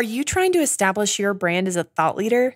Are you trying to establish your brand as a thought leader?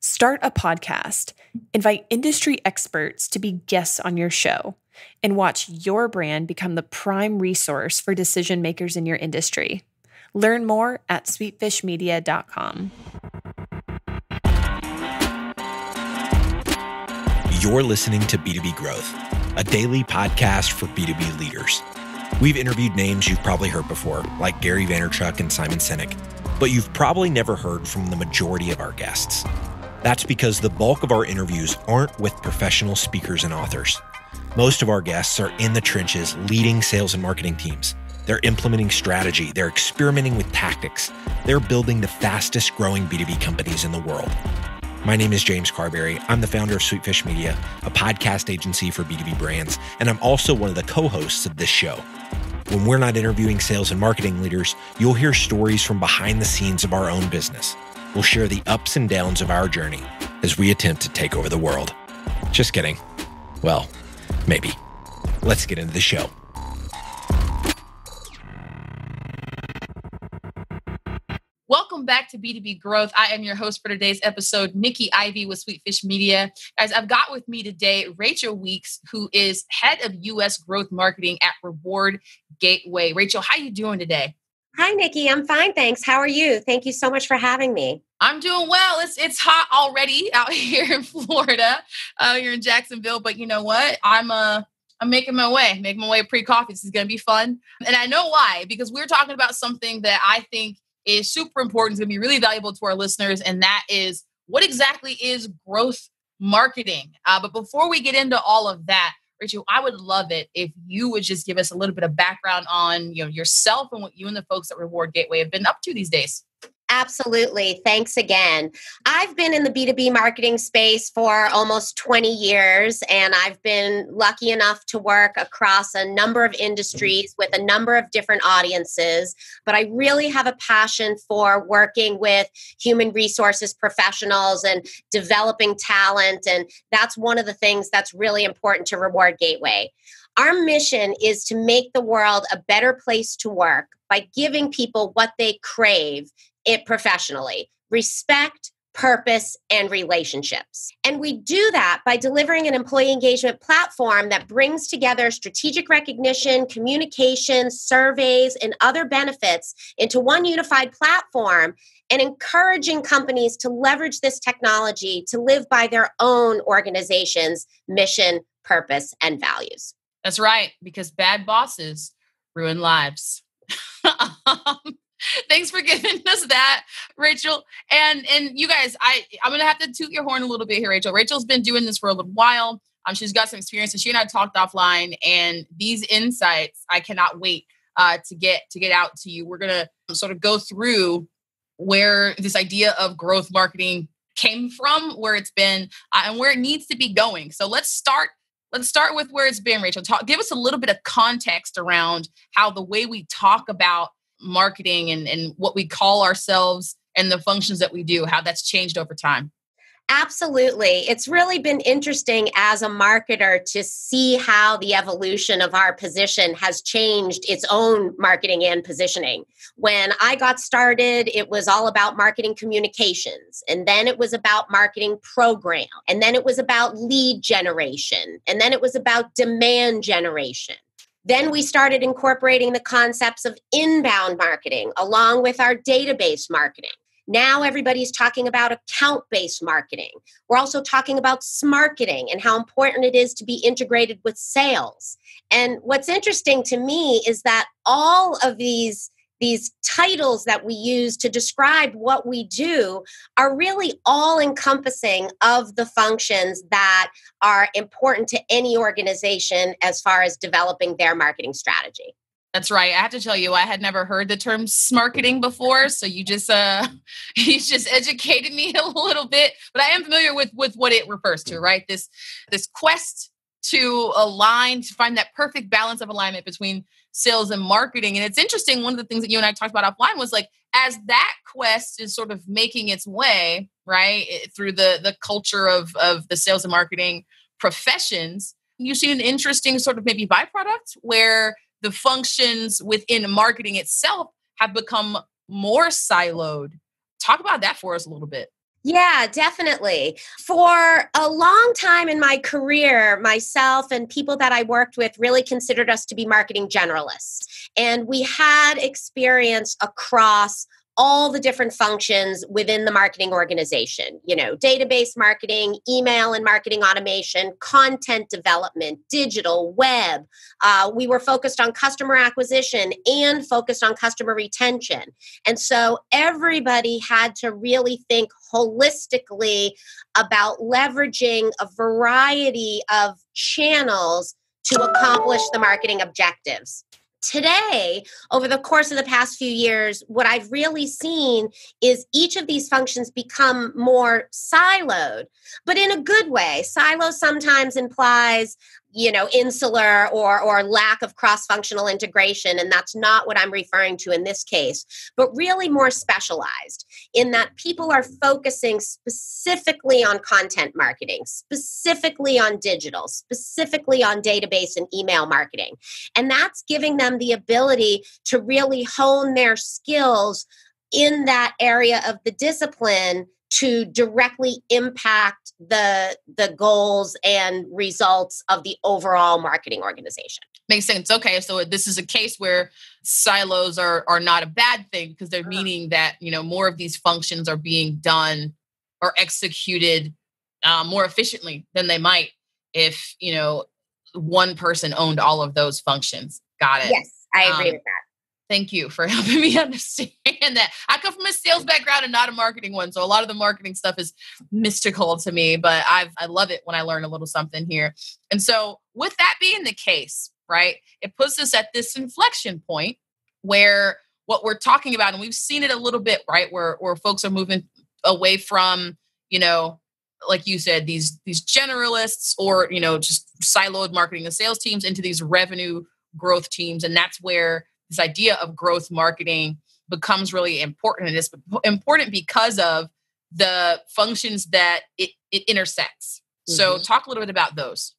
Start a podcast, invite industry experts to be guests on your show, and watch your brand become the prime resource for decision makers in your industry. Learn more at sweetfishmedia.com. You're listening to B2B Growth, a daily podcast for B2B leaders. We've interviewed names you've probably heard before, like Gary Vaynerchuk and Simon Sinek but you've probably never heard from the majority of our guests. That's because the bulk of our interviews aren't with professional speakers and authors. Most of our guests are in the trenches leading sales and marketing teams. They're implementing strategy, they're experimenting with tactics, they're building the fastest growing B2B companies in the world. My name is James Carbary. I'm the founder of Sweetfish Media, a podcast agency for B2B brands, and I'm also one of the co hosts of this show. When we're not interviewing sales and marketing leaders, you'll hear stories from behind the scenes of our own business. We'll share the ups and downs of our journey as we attempt to take over the world. Just kidding. Well, maybe. Let's get into the show. Back to B2B Growth. I am your host for today's episode, Nikki Ivy with Sweetfish Media. Guys, I've got with me today Rachel Weeks, who is head of US growth marketing at Reward Gateway. Rachel, how are you doing today? Hi, Nikki. I'm fine, thanks. How are you? Thank you so much for having me. I'm doing well. It's it's hot already out here in Florida, uh, here in Jacksonville. But you know what? I'm uh I'm making my way, making my way pre-coffee. This is going to be fun, and I know why because we're talking about something that I think is super important. It's going to be really valuable to our listeners, and that is what exactly is growth marketing. Uh, but before we get into all of that, Rachel, I would love it if you would just give us a little bit of background on you know yourself and what you and the folks at Reward Gateway have been up to these days. Absolutely. Thanks again. I've been in the B2B marketing space for almost 20 years, and I've been lucky enough to work across a number of industries with a number of different audiences. But I really have a passion for working with human resources professionals and developing talent. And that's one of the things that's really important to Reward Gateway. Our mission is to make the world a better place to work by giving people what they crave it professionally respect, purpose, and relationships. And we do that by delivering an employee engagement platform that brings together strategic recognition, communication, surveys, and other benefits into one unified platform and encouraging companies to leverage this technology to live by their own organization's mission, purpose, and values. That's right, because bad bosses ruin lives. um, Thanks for giving us that, Rachel. And and you guys, I I'm gonna have to toot your horn a little bit here, Rachel. Rachel's been doing this for a little while. Um, she's got some experience, and she and I talked offline. And these insights, I cannot wait uh, to get to get out to you. We're gonna sort of go through where this idea of growth marketing came from, where it's been, uh, and where it needs to be going. So let's start let's start with where it's been rachel talk give us a little bit of context around how the way we talk about marketing and, and what we call ourselves and the functions that we do, how that's changed over time? Absolutely. It's really been interesting as a marketer to see how the evolution of our position has changed its own marketing and positioning. When I got started, it was all about marketing communications, and then it was about marketing program, and then it was about lead generation, and then it was about demand generation. Then we started incorporating the concepts of inbound marketing along with our database marketing. Now everybody's talking about account based marketing. We're also talking about smarketing and how important it is to be integrated with sales. And what's interesting to me is that all of these these titles that we use to describe what we do are really all encompassing of the functions that are important to any organization as far as developing their marketing strategy. That's right. I have to tell you, I had never heard the term smarketing before, so you just uh you just educated me a little bit, but I am familiar with with what it refers to, right? This this quest to align to find that perfect balance of alignment between sales and marketing. And it's interesting, one of the things that you and I talked about offline was like, as that quest is sort of making its way, right, through the the culture of of the sales and marketing professions, you see an interesting sort of maybe byproduct where the functions within marketing itself have become more siloed talk about that for us a little bit. Yeah, definitely. For a long time in my career, myself and people that I worked with really considered us to be marketing generalists. And we had experience across all the different functions within the marketing organization you know database marketing email and marketing automation content development digital web. Uh, we were focused on customer acquisition and focused on customer retention. And so everybody had to really think holistically about leveraging a variety of channels to accomplish the marketing objectives today over the course of the past few years what i've really seen is each of these functions become more siloed but in a good way. Silo sometimes implies you know insular or or lack of cross functional integration and that's not what i'm referring to in this case but really more specialized in that people are focusing specifically on content marketing specifically on digital specifically on database and email marketing. And that's giving them the ability to really hone their skills in that area of the discipline to directly impact the the goals and results of the overall marketing organization. Makes sense. Okay so this is a case where silos are are not a bad thing because they're uh-huh. meaning that you know more of these functions are being done or executed uh, more efficiently than they might if you know one person owned all of those functions. Got it. Yes i agree um, with that Thank you for helping me understand that. I come from a sales background and not a marketing one, so a lot of the marketing stuff is mystical to me. But I've I love it when I learn a little something here. And so, with that being the case, right, it puts us at this inflection point where what we're talking about, and we've seen it a little bit, right, where where folks are moving away from, you know, like you said, these these generalists or you know just siloed marketing and sales teams into these revenue growth teams, and that's where this idea of growth marketing becomes really important and it's important because of the functions that it, it intersects mm-hmm. so talk a little bit about those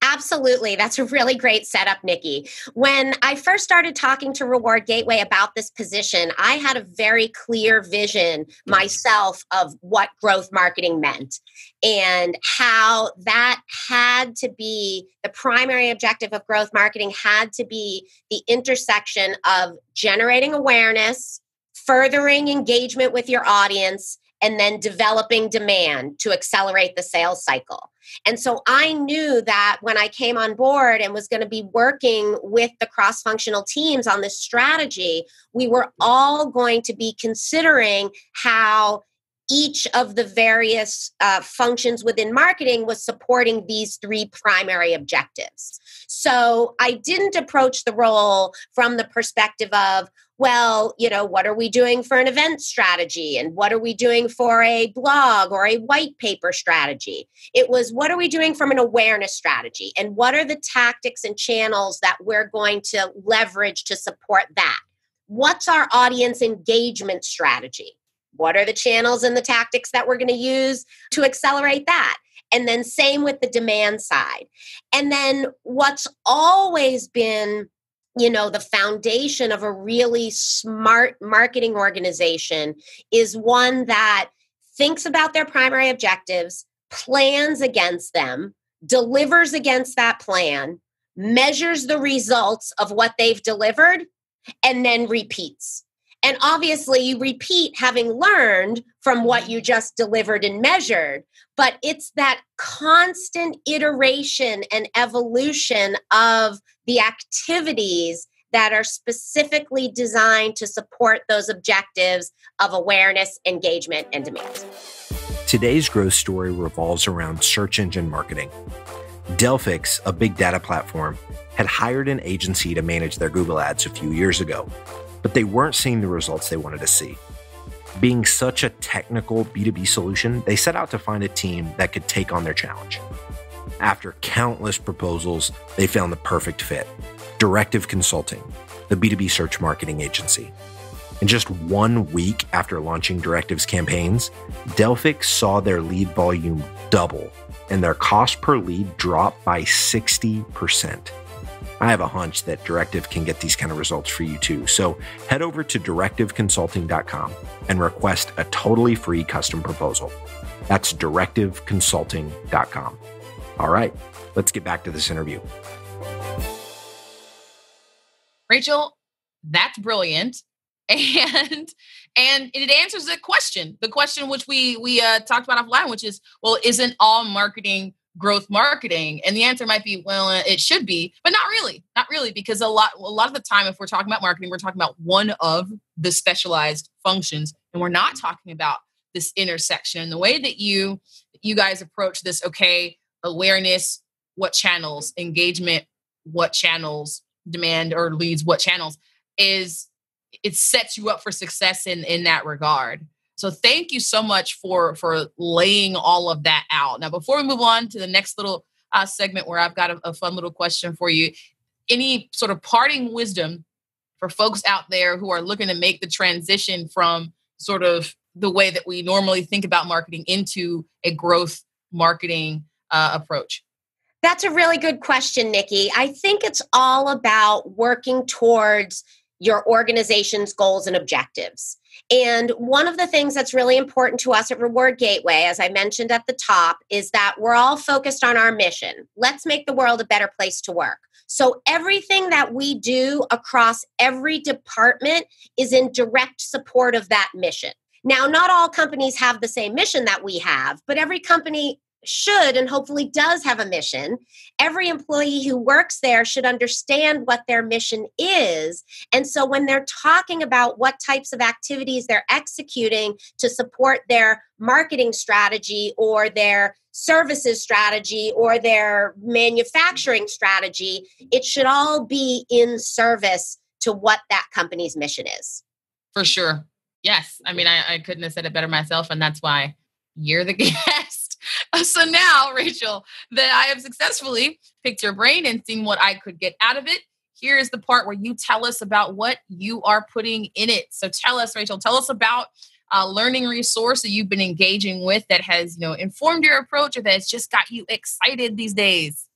Absolutely. That's a really great setup, Nikki. When I first started talking to Reward Gateway about this position, I had a very clear vision myself of what growth marketing meant and how that had to be the primary objective of growth marketing, had to be the intersection of generating awareness, furthering engagement with your audience, and then developing demand to accelerate the sales cycle. And so I knew that when I came on board and was going to be working with the cross functional teams on this strategy, we were all going to be considering how each of the various uh, functions within marketing was supporting these three primary objectives. So I didn't approach the role from the perspective of, well, you know, what are we doing for an event strategy? And what are we doing for a blog or a white paper strategy? It was what are we doing from an awareness strategy? And what are the tactics and channels that we're going to leverage to support that? What's our audience engagement strategy? What are the channels and the tactics that we're going to use to accelerate that? And then, same with the demand side. And then, what's always been you know the foundation of a really smart marketing organization is one that thinks about their primary objectives plans against them delivers against that plan measures the results of what they've delivered and then repeats. And obviously, you repeat having learned from what you just delivered and measured, but it's that constant iteration and evolution of the activities that are specifically designed to support those objectives of awareness, engagement, and demand. Today's growth story revolves around search engine marketing. Delphix, a big data platform, had hired an agency to manage their Google ads a few years ago but they weren't seeing the results they wanted to see. Being such a technical B2B solution, they set out to find a team that could take on their challenge. After countless proposals, they found the perfect fit Directive Consulting, the B2B search marketing agency. In just one week after launching Directive's campaigns, Delphix saw their lead volume double and their cost per lead drop by 60%. I have a hunch that Directive can get these kind of results for you too. So head over to directiveconsulting.com and request a totally free custom proposal. That's directiveconsulting.com. All right, let's get back to this interview. Rachel, that's brilliant. And and it answers the question, the question which we we uh, talked about offline, which is, well, isn't all marketing growth marketing? And the answer might be, well, uh, it should be, but not really, not really, because a lot a lot of the time, if we're talking about marketing, we're talking about one of the specialized functions, and we're not talking about this intersection. And the way that you you guys approach this, okay, awareness, what channels, engagement, what channels, demand or leads, what channels is it sets you up for success in in that regard. So thank you so much for for laying all of that out. Now before we move on to the next little uh, segment where i've got a, a fun little question for you any sort of parting wisdom for folks out there who are looking to make the transition from sort of the way that we normally think about marketing into a growth marketing uh, approach that's a really good question, Nikki. I think it's all about working towards your organization's goals and objectives. And one of the things that's really important to us at Reward Gateway, as I mentioned at the top, is that we're all focused on our mission. Let's make the world a better place to work. So everything that we do across every department is in direct support of that mission. Now, not all companies have the same mission that we have, but every company should and hopefully does have a mission. Every employee who works there should understand what their mission is. And so when they're talking about what types of activities they're executing to support their marketing strategy or their services strategy or their manufacturing strategy, it should all be in service to what that company's mission is. For sure. Yes. I mean, I, I couldn't have said it better myself. And that's why you're the guest so now, Rachel, that I have successfully picked your brain and seen what I could get out of it, here is the part where you tell us about what you are putting in it. So tell us, Rachel, tell us about a learning resource that you've been engaging with that has, you know, informed your approach or that's just got you excited these days.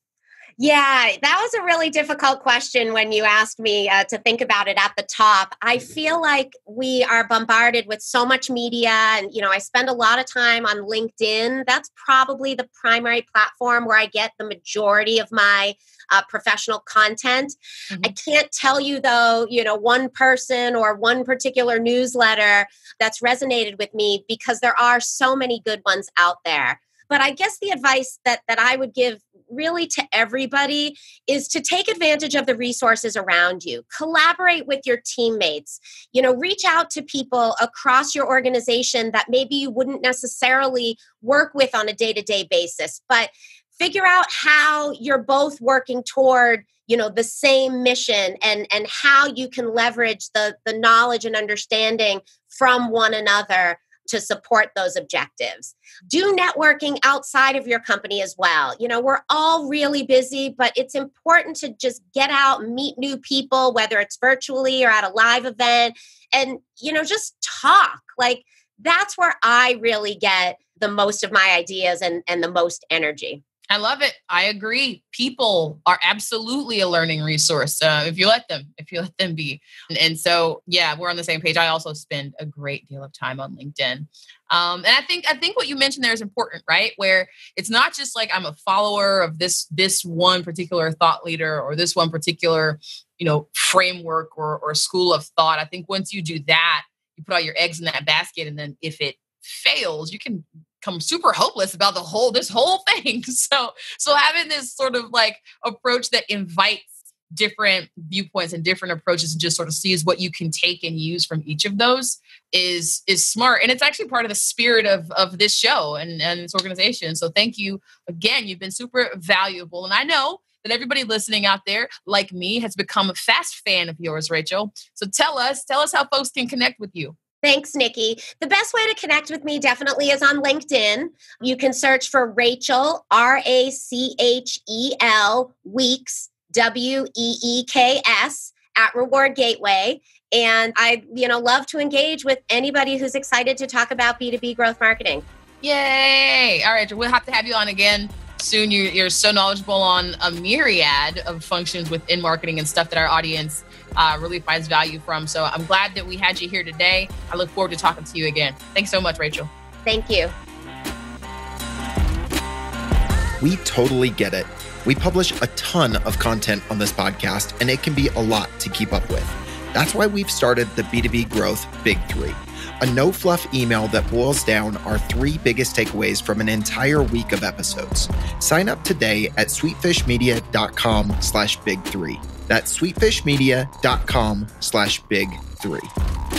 Yeah, that was a really difficult question when you asked me uh, to think about it at the top. I feel like we are bombarded with so much media, and you know, I spend a lot of time on LinkedIn. That's probably the primary platform where I get the majority of my uh, professional content. Mm-hmm. I can't tell you though, you know, one person or one particular newsletter that's resonated with me because there are so many good ones out there but i guess the advice that that i would give really to everybody is to take advantage of the resources around you. Collaborate with your teammates. You know reach out to people across your organization that maybe you wouldn't necessarily work with on a day-to-day basis but figure out how you're both working toward you know the same mission and and how you can leverage the the knowledge and understanding from one another to support those objectives. Do networking outside of your company as well. You know, we're all really busy, but it's important to just get out, meet new people, whether it's virtually or at a live event, and, you know, just talk. Like, that's where I really get the most of my ideas and, and the most energy. I love it. I agree. People are absolutely a learning resource uh, if you let them, if you let them be. And, and, so, yeah, we're on the same page. I also spend a great deal of time on LinkedIn, um, and I think I think what you mentioned there is important, right? Where it's not just like I'm a follower of this this one particular thought leader or this one particular you know framework or or school of thought. I think once you do that, you put all your eggs in that basket, and then if it fails, you can become super hopeless about the whole this whole thing. So so having this sort of like approach that invites different viewpoints and different approaches and just sort of sees what you can take and use from each of those is is smart. And it's actually part of the spirit of of this show and and this organization. So thank you again. You've been super valuable. And i know that everybody listening out there like me has become a fast fan of yours rachel. So tell us tell us how folks can connect with you Thanks, Nikki. The best way to connect with me definitely is on LinkedIn. You can search for Rachel, R A C H E L, Weeks, W E E K S, at Reward Gateway. And I, you know, love to engage with anybody who's excited to talk about B2B growth marketing. Yay! All right, we'll have to have you on again soon. You, you're so knowledgeable on a myriad of functions within marketing and stuff that our audience uh, really finds value from. So I'm glad that we had you here today. I look forward to talking to you again. Thanks so much, Rachel. Thank you. We totally get it. We publish a ton of content on this podcast, and it can be a lot to keep up with. That's why we've started the B2B Growth Big Three, a no fluff email that boils down our three biggest takeaways from an entire week of episodes. Sign up today at sweetfishmedia.com slash big three. That's sweetfishmedia.com slash big three.